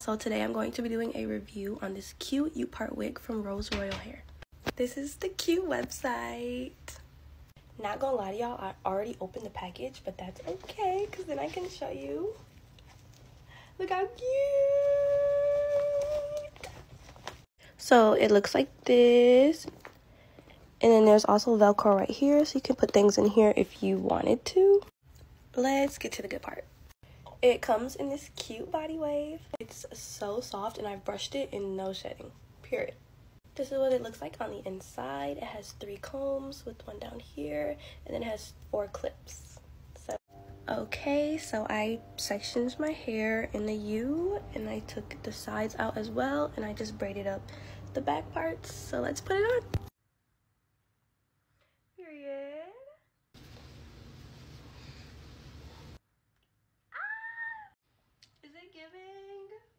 So today I'm going to be doing a review on this cute U-part wig from Rose Royal Hair. This is the cute website. Not gonna lie to y'all, I already opened the package, but that's okay, because then I can show you. Look how cute! So it looks like this. And then there's also Velcro right here, so you can put things in here if you wanted to. Let's get to the good part. It comes in this cute body wave. It's so soft and I've brushed it in no shedding, period. This is what it looks like on the inside. It has three combs with one down here and then it has four clips. So, okay, so I sectioned my hair in the U and I took the sides out as well and I just braided up the back parts. So let's put it on. Thanksgiving.